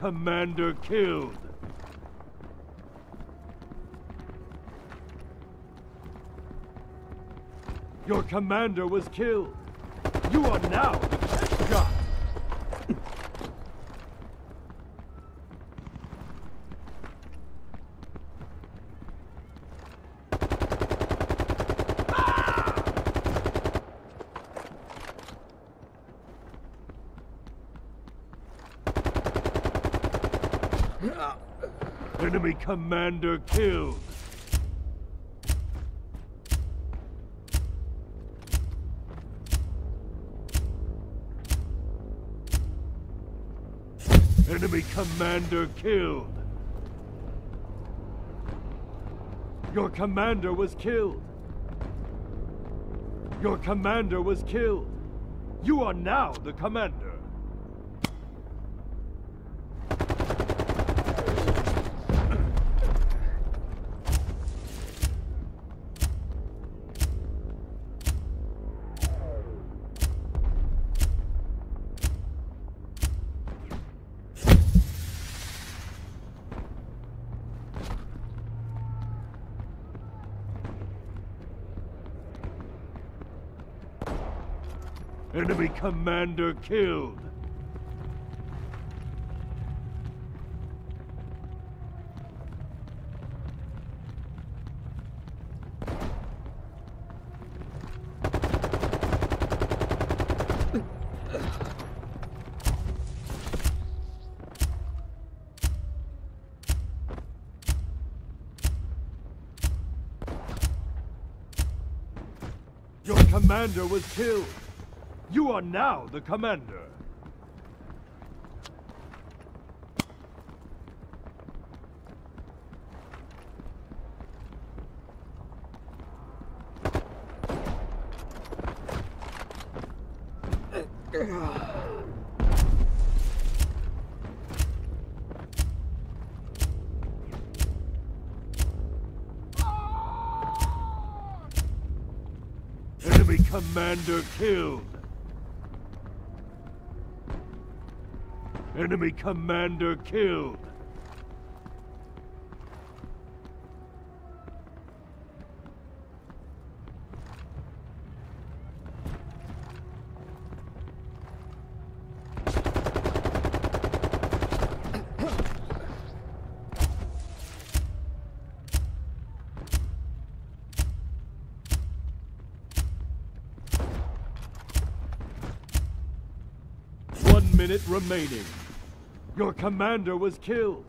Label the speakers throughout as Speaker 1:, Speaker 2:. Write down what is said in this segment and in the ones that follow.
Speaker 1: Commander killed. Your commander was killed. You are now the best shot. Enemy commander killed. Enemy commander killed. Your commander was killed. Your commander was killed. You are now the commander. Enemy commander killed. Your commander was killed. You are now the commander. Enemy commander killed. Enemy commander killed. Minute remaining. Your commander was killed.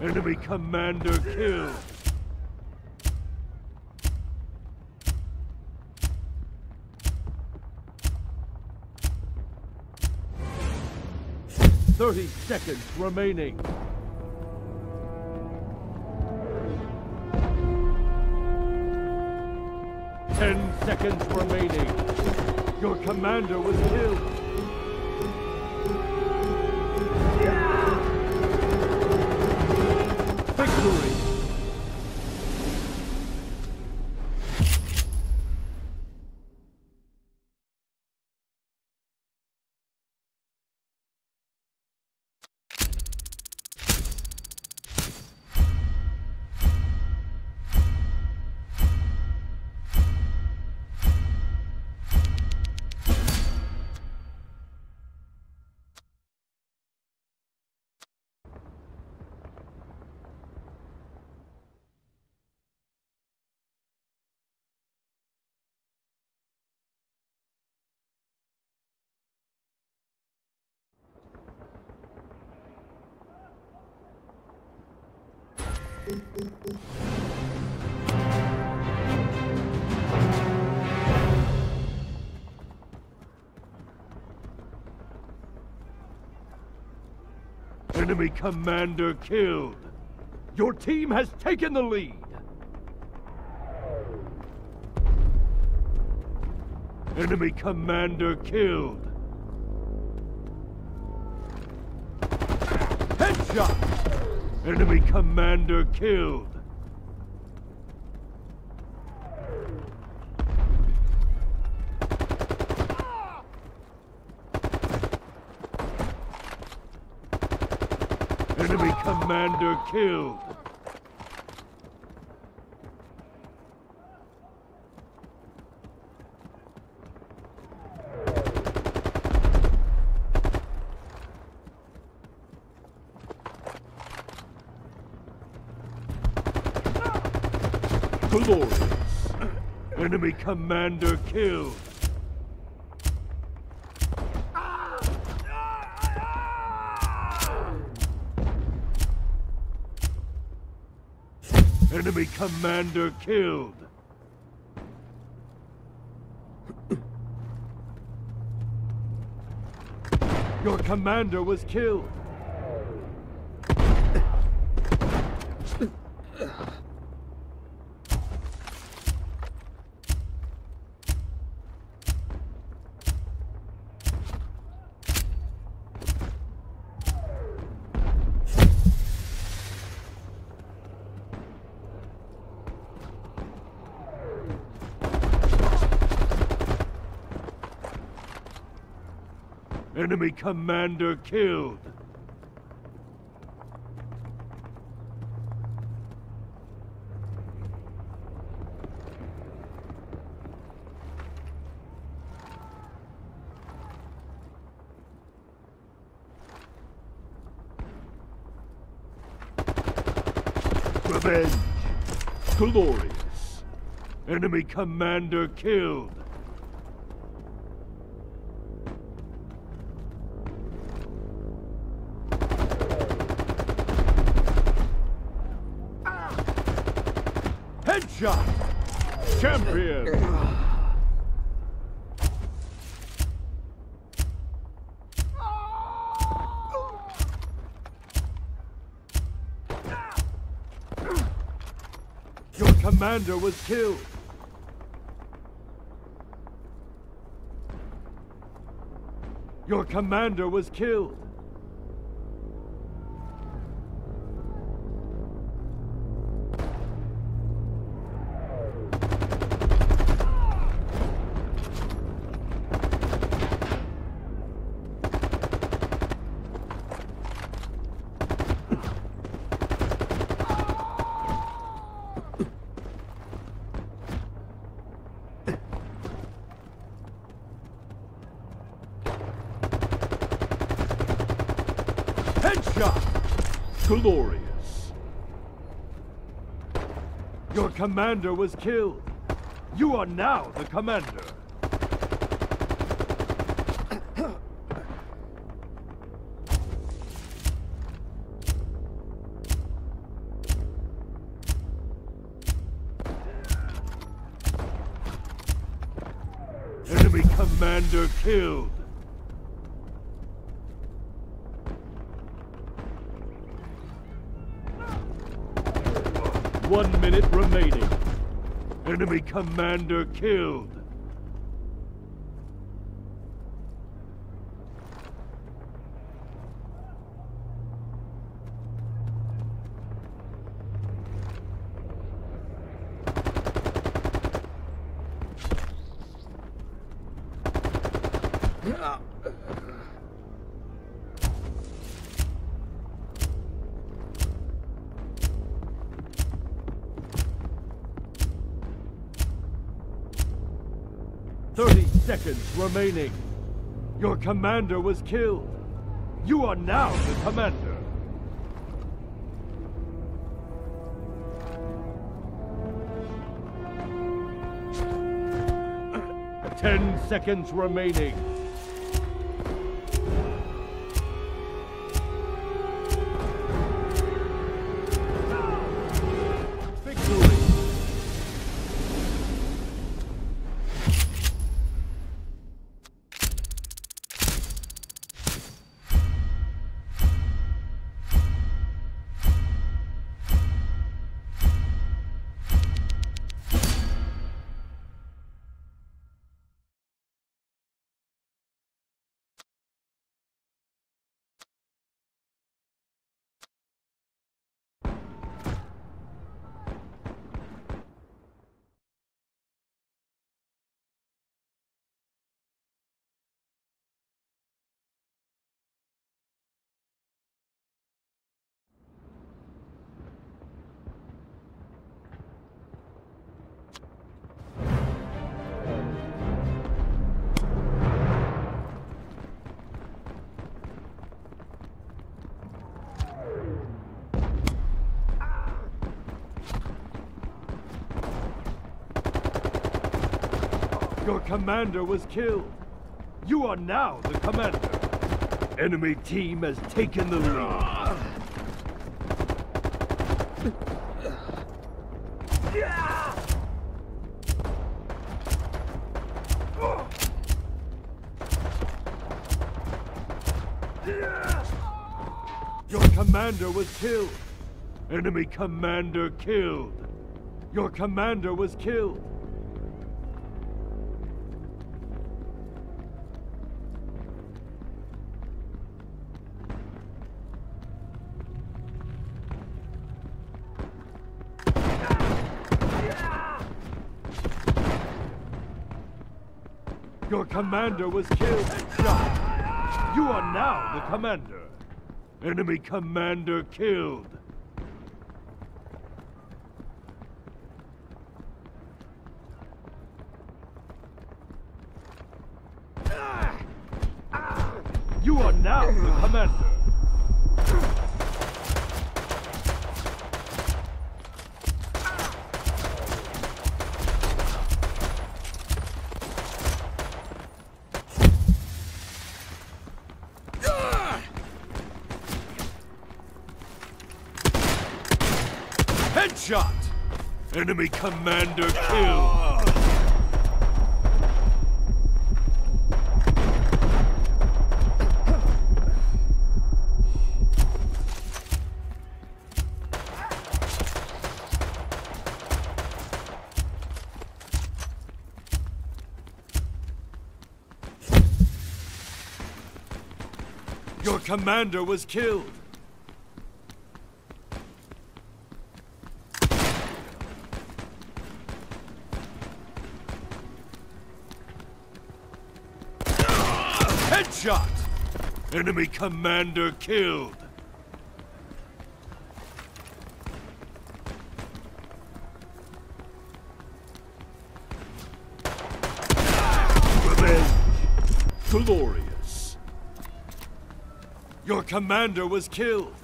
Speaker 1: Enemy commander killed. Thirty seconds remaining. Ten seconds remaining. Your commander was killed. Enemy commander killed. Your team has taken the lead. Enemy commander killed. Headshot! Enemy commander killed. Enemy commander. Glorious. Enemy commander killed. Enemy commander killed. Your commander was killed. Enemy commander killed. Revenge. Glorious. Enemy commander killed. Commander was killed. Your commander was killed. Headshot! Glorious. Your commander was killed. You are now the commander. Enemy commander killed. Minute remaining. Enemy commander killed. Seconds remaining. Your commander was killed. You are now the commander. Ten seconds remaining. Your commander was killed. You are now the commander. Enemy team has taken the lead. Your commander was killed. Enemy commander killed. Your commander was killed. Your commander was killed. and Shot. You are now the commander. Enemy commander killed. You are now the commander. Headshot! Enemy commander killed. Your commander was killed. Headshot! Enemy commander killed. Revenge. Glorious. Your commander was killed.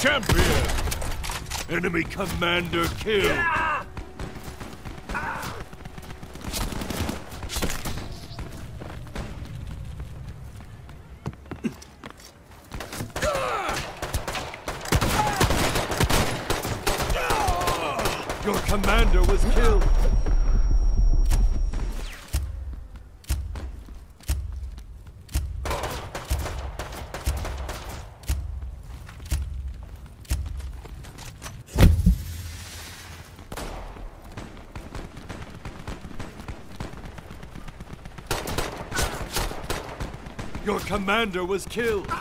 Speaker 1: Champion! Enemy commander killed. Your commander was killed. Your commander was killed.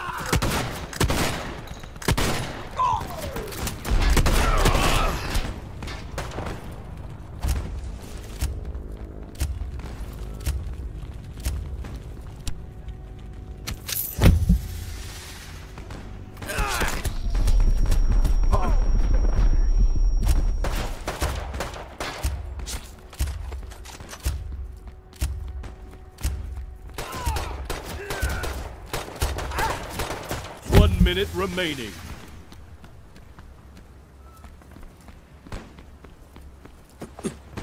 Speaker 1: Minute remaining.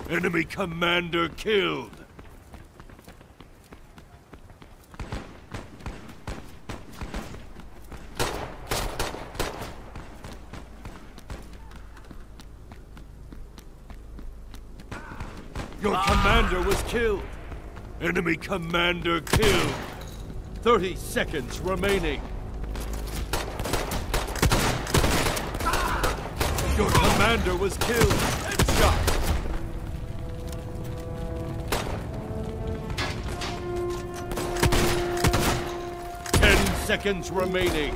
Speaker 1: Enemy commander killed. Your commander was killed. Enemy commander killed. 30 seconds remaining. Your commander was killed. Headshot. Ten seconds remaining.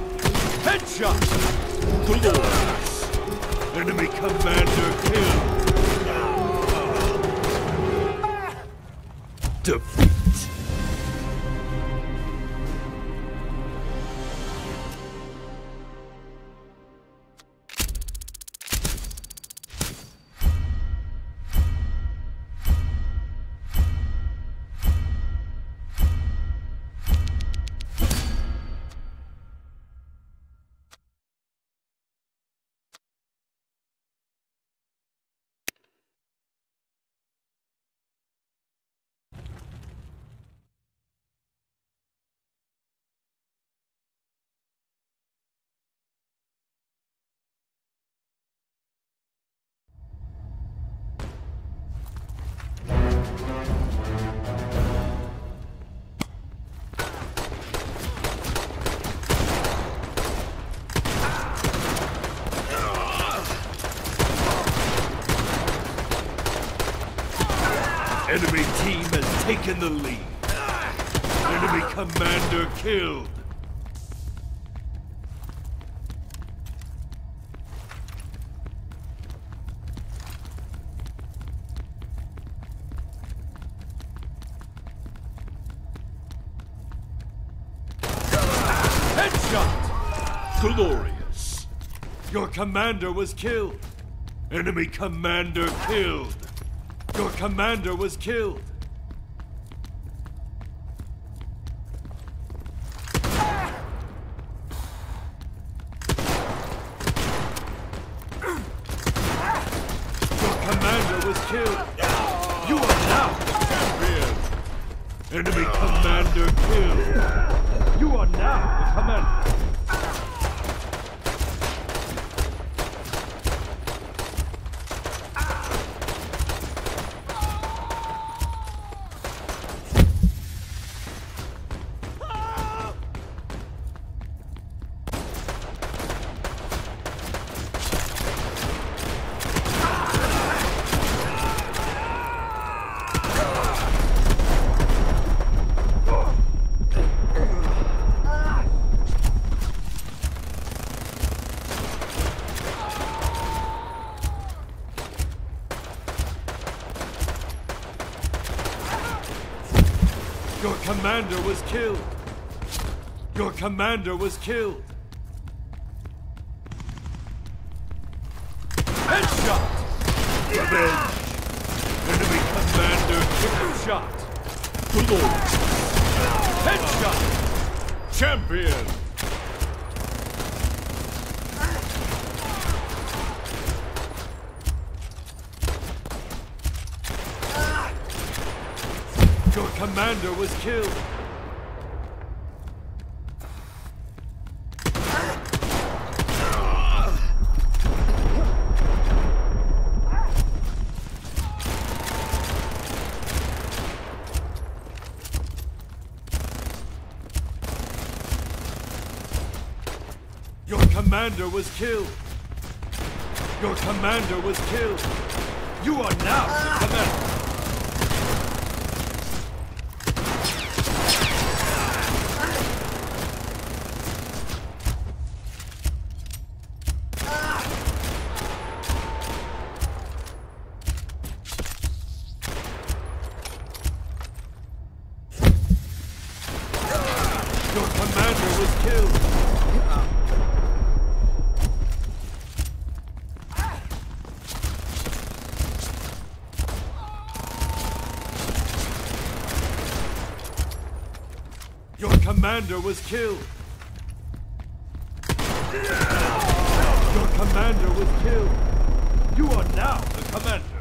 Speaker 1: Headshot. Glorious. Enemy commander killed. Defeat. Taken the lead. Enemy commander killed. Headshot! Glorious. Your commander was killed. Enemy commander killed. Your commander was killed. Your commander was killed. You are now the champion. Enemy commander killed. You are now the commander. Your commander was killed. Your commander was killed. Headshot! Revenge! Enemy commander triple shot. Headshot! Champion! Your commander was killed. Your commander was killed. Your commander was killed. You are now the commander. Your commander was killed. Your commander was killed. Your commander was killed. You are now the commander.